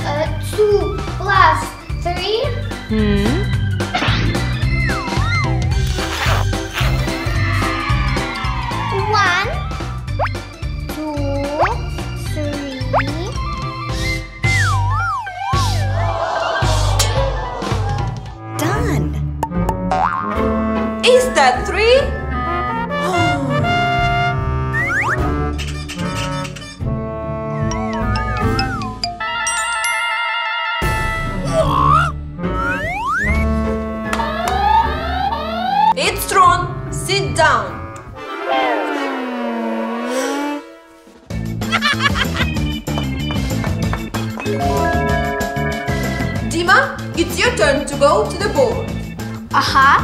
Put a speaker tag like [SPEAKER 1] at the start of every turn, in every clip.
[SPEAKER 1] Uh, two plus three.
[SPEAKER 2] Hmm.
[SPEAKER 1] One, two, three.
[SPEAKER 2] Done.
[SPEAKER 3] Is that three? down. Dima, it's your turn to go to the board.
[SPEAKER 1] Aha. Uh -huh.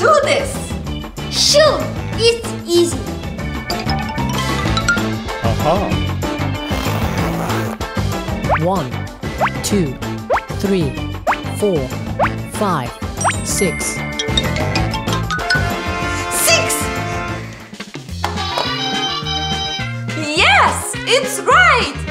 [SPEAKER 3] Do this.
[SPEAKER 1] Shoot. it's easy.
[SPEAKER 4] Aha. Uh -huh.
[SPEAKER 2] One, two three, four, five, six.
[SPEAKER 3] Six! Yes! It's right!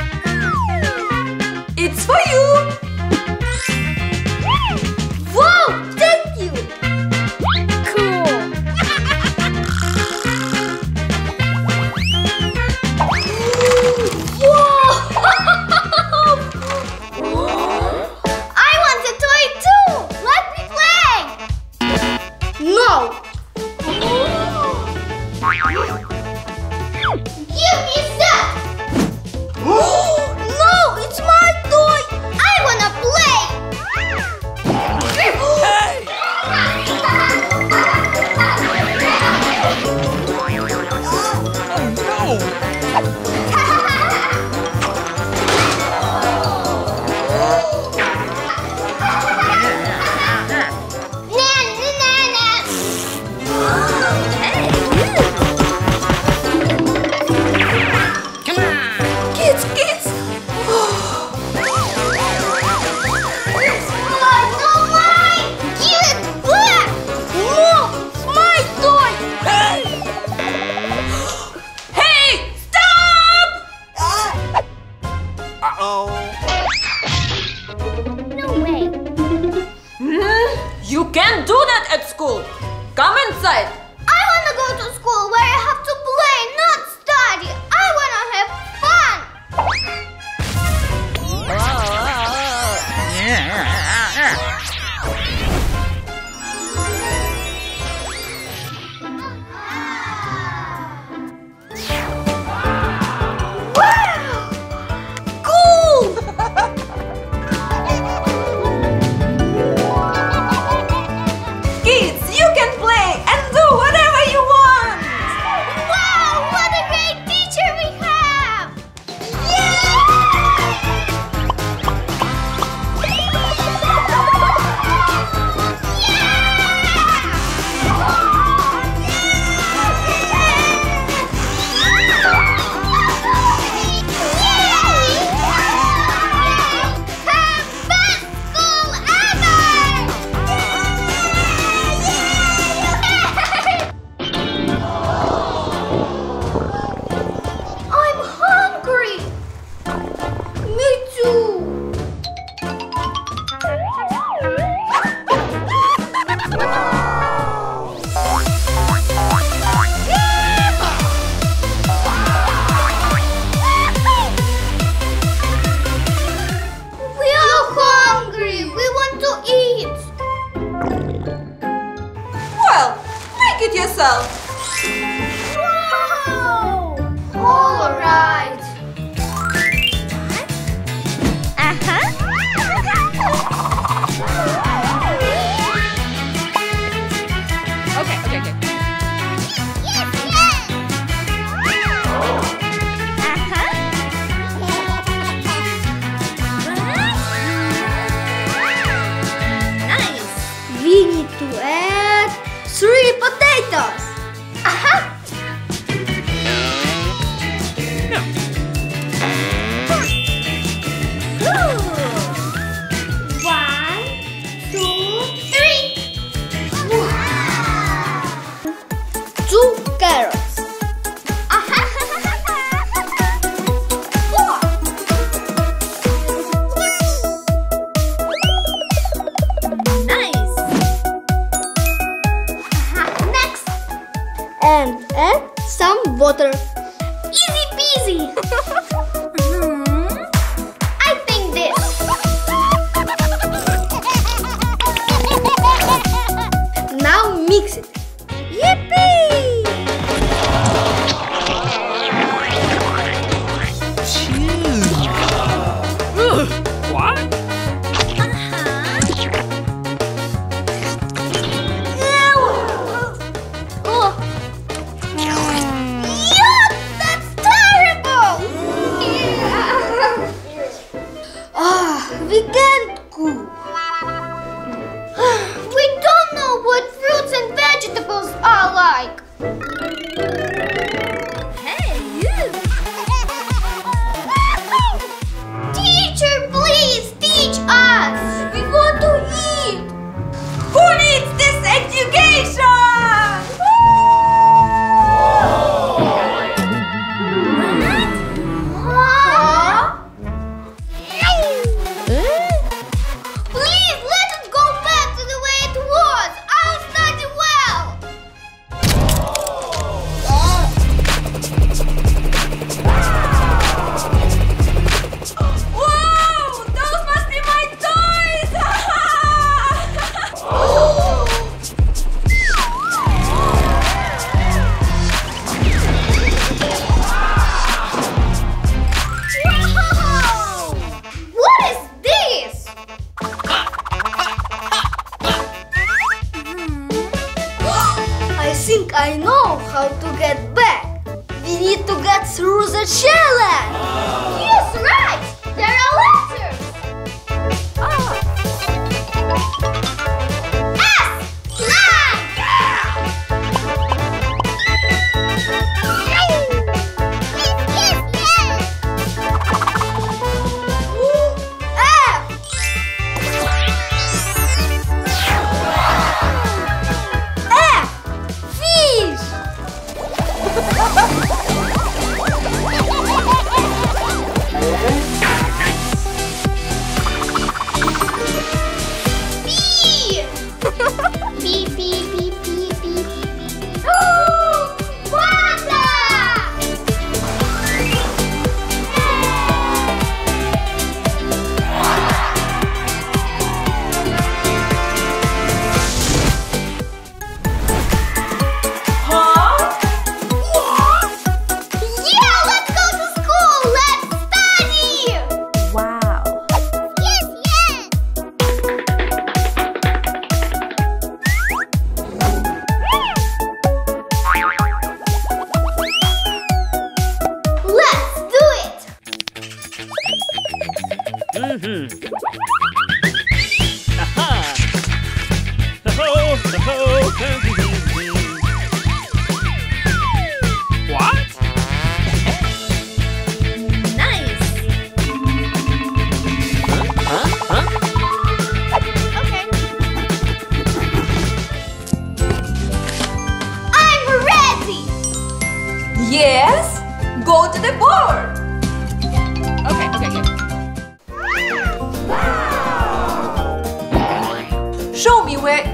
[SPEAKER 1] water. Easy peasy.
[SPEAKER 5] Mm-hmm.
[SPEAKER 1] I think this. Now mix it.
[SPEAKER 5] Yippee!
[SPEAKER 2] Chew.
[SPEAKER 1] Música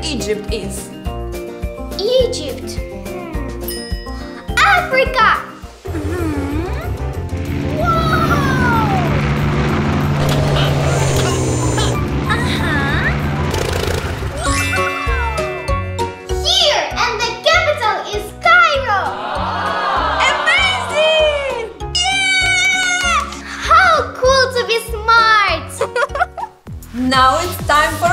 [SPEAKER 3] Egypt is?
[SPEAKER 1] Egypt. Hmm. Africa. Here, and the capital is Cairo.
[SPEAKER 3] Amazing! Yeah!
[SPEAKER 1] How cool to be smart!
[SPEAKER 3] now it's time for